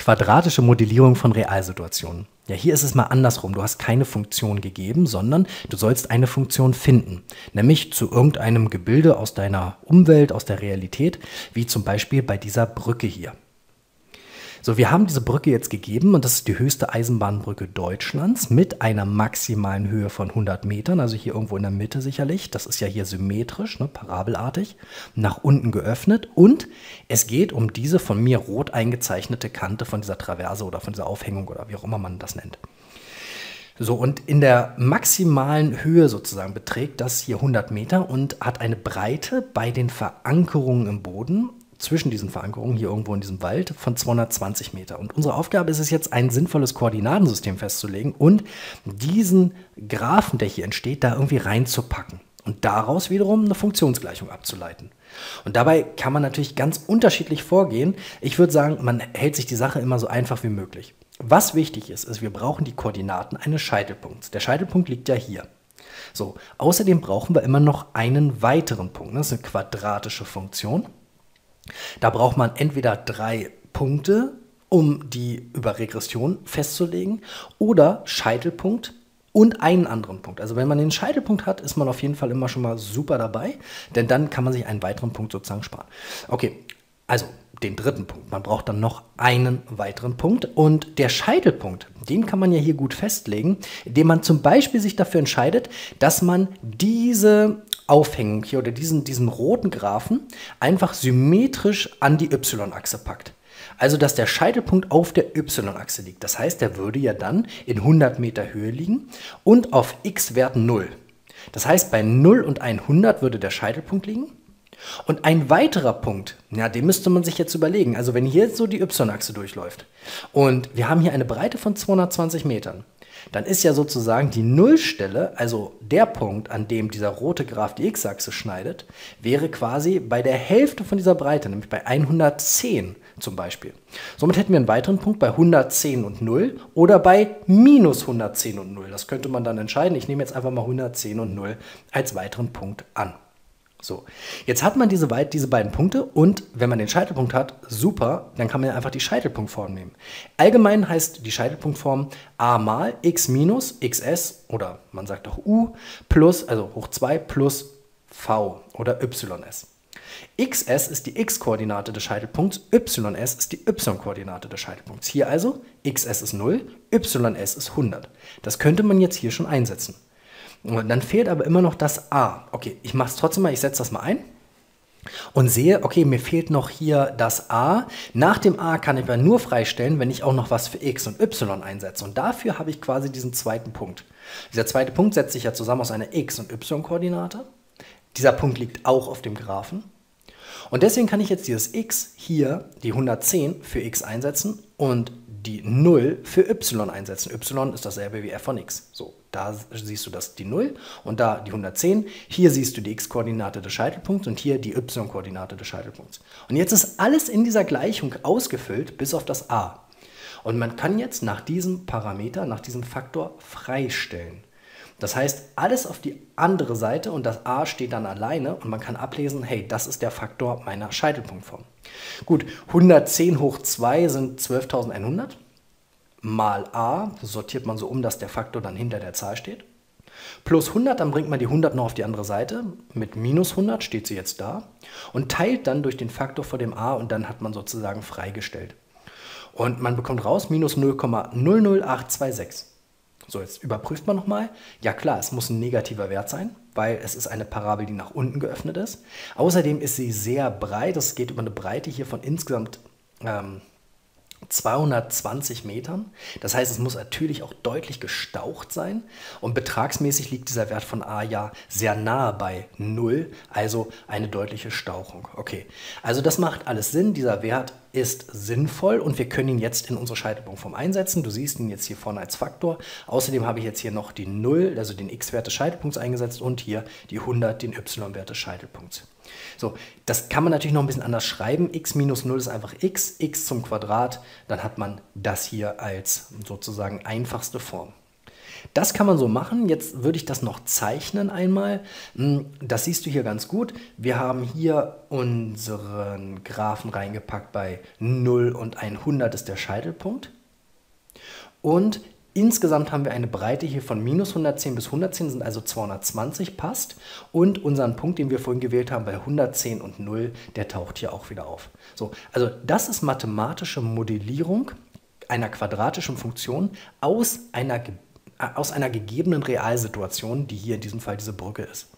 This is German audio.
quadratische Modellierung von Realsituationen. Ja, hier ist es mal andersrum. Du hast keine Funktion gegeben, sondern du sollst eine Funktion finden. Nämlich zu irgendeinem Gebilde aus deiner Umwelt, aus der Realität, wie zum Beispiel bei dieser Brücke hier. So, wir haben diese Brücke jetzt gegeben und das ist die höchste Eisenbahnbrücke Deutschlands mit einer maximalen Höhe von 100 Metern, also hier irgendwo in der Mitte sicherlich. Das ist ja hier symmetrisch, ne, parabelartig, nach unten geöffnet und es geht um diese von mir rot eingezeichnete Kante von dieser Traverse oder von dieser Aufhängung oder wie auch immer man das nennt. So, und in der maximalen Höhe sozusagen beträgt das hier 100 Meter und hat eine Breite bei den Verankerungen im Boden zwischen diesen Verankerungen hier irgendwo in diesem Wald von 220 Meter. Und unsere Aufgabe ist es jetzt, ein sinnvolles Koordinatensystem festzulegen und diesen Graphen, der hier entsteht, da irgendwie reinzupacken und daraus wiederum eine Funktionsgleichung abzuleiten. Und dabei kann man natürlich ganz unterschiedlich vorgehen. Ich würde sagen, man hält sich die Sache immer so einfach wie möglich. Was wichtig ist, ist, wir brauchen die Koordinaten eines Scheitelpunkts. Der Scheitelpunkt liegt ja hier. So, außerdem brauchen wir immer noch einen weiteren Punkt. Das ist eine quadratische Funktion. Da braucht man entweder drei Punkte, um die über Regression festzulegen, oder Scheitelpunkt und einen anderen Punkt. Also wenn man den Scheitelpunkt hat, ist man auf jeden Fall immer schon mal super dabei, denn dann kann man sich einen weiteren Punkt sozusagen sparen. Okay, also den dritten Punkt. Man braucht dann noch einen weiteren Punkt. Und der Scheitelpunkt, den kann man ja hier gut festlegen, indem man zum Beispiel sich dafür entscheidet, dass man diese Aufhängung hier oder diesen, diesen roten Graphen einfach symmetrisch an die y-Achse packt. Also, dass der Scheitelpunkt auf der y-Achse liegt. Das heißt, der würde ja dann in 100 Meter Höhe liegen und auf x-Wert 0. Das heißt, bei 0 und 100 würde der Scheitelpunkt liegen. Und ein weiterer Punkt, ja, den müsste man sich jetzt überlegen. Also, wenn hier so die y-Achse durchläuft und wir haben hier eine Breite von 220 Metern, dann ist ja sozusagen die Nullstelle, also der Punkt, an dem dieser rote Graph die x-Achse schneidet, wäre quasi bei der Hälfte von dieser Breite, nämlich bei 110 zum Beispiel. Somit hätten wir einen weiteren Punkt bei 110 und 0 oder bei minus 110 und 0. Das könnte man dann entscheiden. Ich nehme jetzt einfach mal 110 und 0 als weiteren Punkt an. So, jetzt hat man diese, diese beiden Punkte und wenn man den Scheitelpunkt hat, super, dann kann man einfach die Scheitelpunktform nehmen. Allgemein heißt die Scheitelpunktform a mal x minus xs oder man sagt auch u plus, also hoch 2 plus v oder ys. xs ist die x-Koordinate des Scheitelpunkts, ys ist die y-Koordinate des Scheitelpunkts. Hier also xs ist 0, ys ist 100. Das könnte man jetzt hier schon einsetzen. Und dann fehlt aber immer noch das A. Okay, ich mache es trotzdem mal, ich setze das mal ein und sehe, okay, mir fehlt noch hier das A. Nach dem A kann ich aber nur freistellen, wenn ich auch noch was für X und Y einsetze. Und dafür habe ich quasi diesen zweiten Punkt. Dieser zweite Punkt setzt sich ja zusammen aus einer X- und Y-Koordinate. Dieser Punkt liegt auch auf dem Graphen. Und deswegen kann ich jetzt dieses X hier, die 110, für X einsetzen und die 0 für y einsetzen. y ist dasselbe wie f von x. So, da siehst du das die 0 und da die 110. Hier siehst du die x-Koordinate des Scheitelpunkts und hier die y-Koordinate des Scheitelpunkts. Und jetzt ist alles in dieser Gleichung ausgefüllt, bis auf das a. Und man kann jetzt nach diesem Parameter, nach diesem Faktor freistellen. Das heißt, alles auf die andere Seite und das a steht dann alleine und man kann ablesen, hey, das ist der Faktor meiner Scheitelpunktform. Gut, 110 hoch 2 sind 12.100 mal a, sortiert man so um, dass der Faktor dann hinter der Zahl steht. Plus 100, dann bringt man die 100 noch auf die andere Seite. Mit minus 100 steht sie jetzt da. Und teilt dann durch den Faktor vor dem a und dann hat man sozusagen freigestellt. Und man bekommt raus minus 0,00826. So, jetzt überprüft man nochmal. Ja klar, es muss ein negativer Wert sein, weil es ist eine Parabel, die nach unten geöffnet ist. Außerdem ist sie sehr breit. Es geht über eine Breite hier von insgesamt ähm, 220 Metern. Das heißt, es muss natürlich auch deutlich gestaucht sein. Und betragsmäßig liegt dieser Wert von A ja sehr nahe bei 0, also eine deutliche Stauchung. Okay, also das macht alles Sinn. Dieser Wert ist sinnvoll und wir können ihn jetzt in unsere Scheitelpunktform einsetzen. Du siehst ihn jetzt hier vorne als Faktor. Außerdem habe ich jetzt hier noch die 0, also den x-Wert des Scheitelpunkts eingesetzt und hier die 100, den y-Wert des Scheitelpunkts. So, das kann man natürlich noch ein bisschen anders schreiben. x minus 0 ist einfach x, x zum Quadrat. Dann hat man das hier als sozusagen einfachste Form. Das kann man so machen. Jetzt würde ich das noch zeichnen einmal. Hm, das siehst du hier ganz gut. Wir haben hier unseren Graphen reingepackt bei 0 und 100 ist der Scheitelpunkt. Und Insgesamt haben wir eine Breite hier von minus 110 bis 110, sind also 220, passt. Und unseren Punkt, den wir vorhin gewählt haben, bei 110 und 0, der taucht hier auch wieder auf. So, also das ist mathematische Modellierung einer quadratischen Funktion aus einer, aus einer gegebenen Realsituation, die hier in diesem Fall diese Brücke ist.